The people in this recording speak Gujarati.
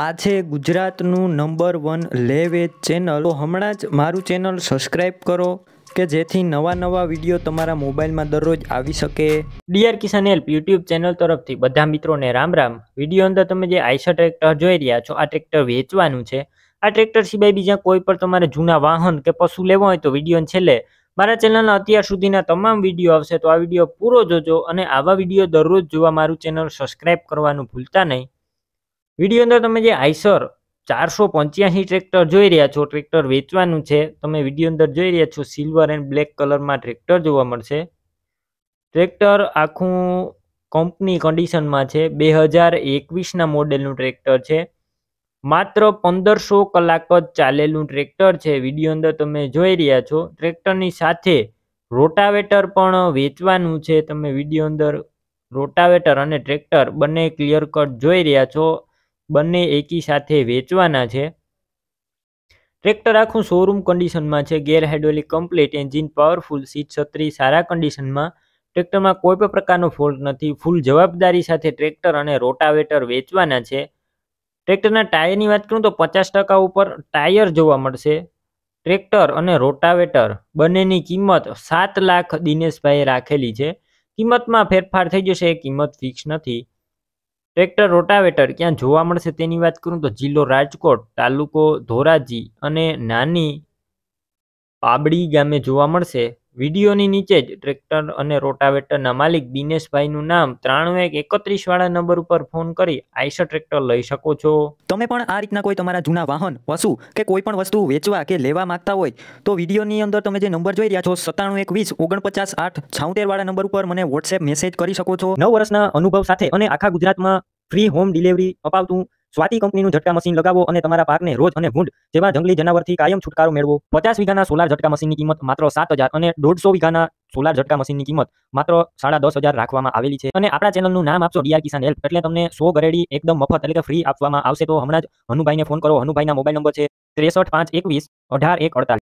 આ છે ગુજરાતનું નંબર વન લે વેજ ચેનલ. તો હમણાં જ મારું ચેનલ સબસ્ક્રાઈબ કરો, કે જેથી નવા નવા વીડિયો તમારા મોબાઈલમાં દરરોજ આવી શકે. DR Kisan help YouTube channel તરફથી બધા મિત્રોને રામ રામ. વીડિયો અંદર તમે જે આઈસર ટ્રેક્ટર જોઈ રહ્યા છો, આ ટ્રેક્ટર વેચવાનું છે. આ ટ્રેક્ટર સિવાય બીજા કોઈ પણ તમારે જૂના વાહન કે પશુ લેવો હોય તો વીડિયો છેલ્લે મારા ચેનલના અત્યાર સુધીના તમામ વીડિયો આવશે, તો આ વીડિયો પૂરો જોજો અને આવા વીડિયો દરરોજ જોવા મારું ચેનલ સબસ્ક્રાઈબ કરવાનું ભૂલતા નહીં. વીડિયો અંદર તમે જે આઈસર ચારસો પંચ્યાસી ટ્રેક્ટર જોઈ રહ્યા છો, ટ્રેક્ટર વેચવાનું છે, તમે વીડિયો અંદર જોઈ રહ્યા છો સિલ્વર એન્ડ બ્લેક કલરમાં ટ્રેક્ટર જોવા મળશે. ટ્રેક્ટર આખું કંપની કન્ડિશનમાં છે, બે હજાર એકવીસના મોડેલનું ટ્રેક્ટર છે. માત્ર પંદરસો કલાક જ ચાલેલું ટ્રેક્ટર છે, વીડિયો અંદર તમે જોઈ રહ્યા છો. ટ્રેક્ટરની સાથે રોટાવેટર પણ વેચવાનું છે, તમે વીડિયો અંદર રોટાવેટર અને ટ્રેક્ટર બંને ક્લિયર કટ જોઈ રહ્યા છો. બંને એકી સાથે વેચવાના છે. ટ્રેક્ટર આખું શોરૂમ કન્ડિશનમાં છે. Gear hydraulic complete engine powerful seat છત્રી સારા કન્ડિશનમાં ટ્રેક્ટરમાં કોઈ પણ પ્રકારનો ફોલ્ટ નથી. ફૂલ જવાબદારી સાથે ટ્રેક્ટર અને રોટાવેટર વેચવાના છે. ટ્રેક્ટરના ટાયરની વાત કરું તો પચાસ ટકા ઉપર ટાયર જોવા મળશે. ટ્રેક્ટર અને રોટાવેટર બંનેની કિંમત સાત લાખ દિનેશભાઈએ રાખેલી છે. કિંમતમાં ફેરફાર થઈ જશે. એ કિંમત ફિક્સ નથી. ટ્રેક્ટર રોટાવેટર ક્યાં જોવા મળશે તેની વાત કરું તો જિલ્લો રાજકોટ, તાલુકો ધોરાજી અને નાની પાબડી ગામે જોવા મળશે. વિડીયોની નીચે જ ટ્રેક્ટર અને રોટાવેટરના માલિક દિનેશભાઈનું નામ ત્રાણું એક એકત્રીસ વાળા નંબર ઉપર ફોન કરી આઈસર ટ્રેક્ટર લઈ શકો છો. તમે પણ આ રીતના કોઈ તમારા જૂના વાહન, પશુ કે કોઈ પણ વસ્તુ વેચવા કે લેવા માંગતા હોય, તો વિડીયોની અંદર તમે જે નંબર જોઈ રહ્યા છો સત્તાણું એક વીસ ઓગણપચાસ, આઠ છાઉતેર વાળા નંબર ઉપર મને વોટ્સએપ મેસેજ કરી શકો છો. નવ વર્ષના અનુભવ સાથે અને આખા ગુજરાતમાં ફ્રી હોમ ડિલિવરી અપાવતું સ્વાતિ કંપનીનું ઝટકા મશીન લગાવો અને તમારા પાકને રોજ અને ભૂંડ જેવા જંગલી જનાવરથી કાયમ છુટકારો મેળવો. પચાસ વીઘાના સોલાર ઝટકા મશીનની કિંમત માત્ર સાત હજાર અને દોઢસો વીઘાના સોલાર ઝટકા મશીનની કિંમત માત્ર સાડા દસ હજાર રાખવામાં આવેલી છે. અને આપણા ચેનલનું નામ આપશો ડીઆર કિસાન હેલ્પ એટલે તમને સો ગરેડી એકદમ મફત એટલે કે ફ્રી આપવામાં આવશે તો હમણાં જ હનુભાઈને ફોન કરો. હનુભાઈના મોબાઈલ નંબર છે ત્રેસઠ પાંચ એકવીસ અઢાર એક અડતાલીસ.